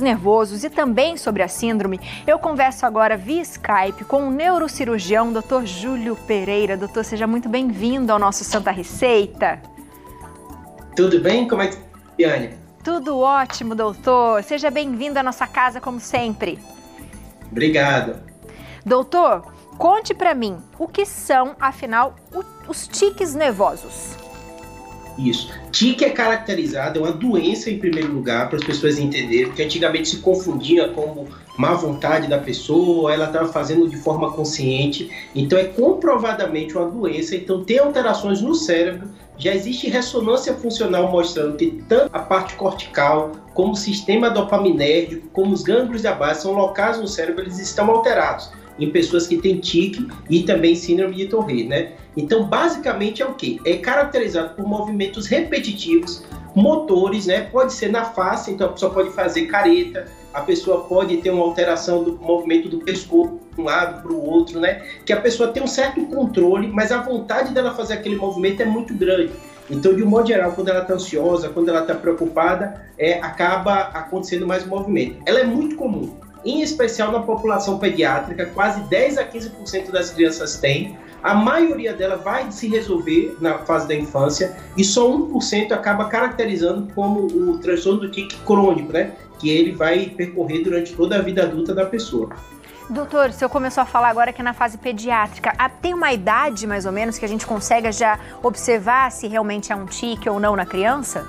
nervosos e também sobre a síndrome, eu converso agora via Skype com o neurocirurgião Dr. Júlio Pereira. Doutor, seja muito bem-vindo ao nosso Santa Receita. Tudo bem? Como é que Diane? Tudo ótimo, doutor. Seja bem-vindo à nossa casa como sempre. Obrigado. Doutor, conte para mim o que são, afinal, os tiques nervosos. Isso. Tique é caracterizado, é uma doença em primeiro lugar, para as pessoas entenderem, porque antigamente se confundia como má vontade da pessoa, ela estava fazendo de forma consciente. Então é comprovadamente uma doença, então tem alterações no cérebro. Já existe ressonância funcional mostrando que tanto a parte cortical, como o sistema dopaminérgico, como os gânglios da base são locais no cérebro, eles estão alterados em pessoas que têm tique e também síndrome de Tourette, né? Então, basicamente é o que? É caracterizado por movimentos repetitivos, motores, né? Pode ser na face, então a pessoa pode fazer careta, a pessoa pode ter uma alteração do movimento do pescoço de um lado para o outro, né? Que a pessoa tem um certo controle, mas a vontade dela fazer aquele movimento é muito grande. Então, de um modo geral, quando ela está ansiosa, quando ela está preocupada, é, acaba acontecendo mais movimento. Ela é muito comum em especial na população pediátrica, quase 10 a 15% das crianças têm. A maioria dela vai se resolver na fase da infância e só 1% acaba caracterizando como o transtorno do tique crônico, né? Que ele vai percorrer durante toda a vida adulta da pessoa. Doutor, o senhor começou a falar agora que na fase pediátrica. Ah, tem uma idade, mais ou menos, que a gente consegue já observar se realmente é um tique ou não na criança?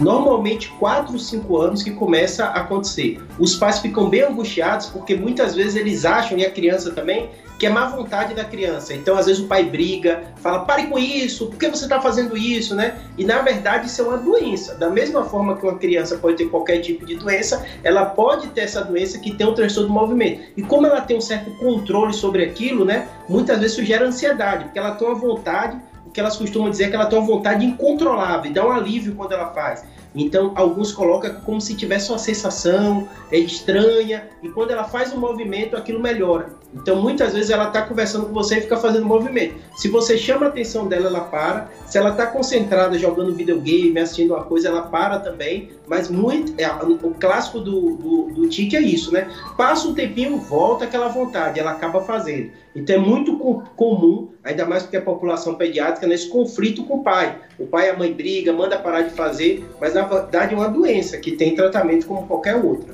Normalmente 4, 5 anos que começa a acontecer. Os pais ficam bem angustiados porque muitas vezes eles acham, e a criança também, que é má vontade da criança. Então, às vezes, o pai briga, fala, pare com isso, por que você está fazendo isso, né? E, na verdade, isso é uma doença. Da mesma forma que uma criança pode ter qualquer tipo de doença, ela pode ter essa doença que tem um transtorno do movimento. E como ela tem um certo controle sobre aquilo, né? Muitas vezes isso gera ansiedade, porque ela tem uma vontade o que elas costumam dizer é que ela tem uma vontade incontrolável, dá um alívio quando ela faz. Então, alguns colocam como se tivesse uma sensação é estranha, e quando ela faz um movimento, aquilo melhora. Então, muitas vezes ela está conversando com você e fica fazendo movimento. Se você chama a atenção dela, ela para. Se ela está concentrada jogando videogame, assistindo uma coisa, ela para também. Mas muito, é, o clássico do, do, do tique é isso, né? Passa um tempinho, volta aquela vontade, ela acaba fazendo. Então, é muito comum, ainda mais porque a população pediátrica, nesse conflito com o pai. O pai e a mãe briga, manda parar de fazer, mas na verdade é uma doença que tem tratamento como qualquer outra.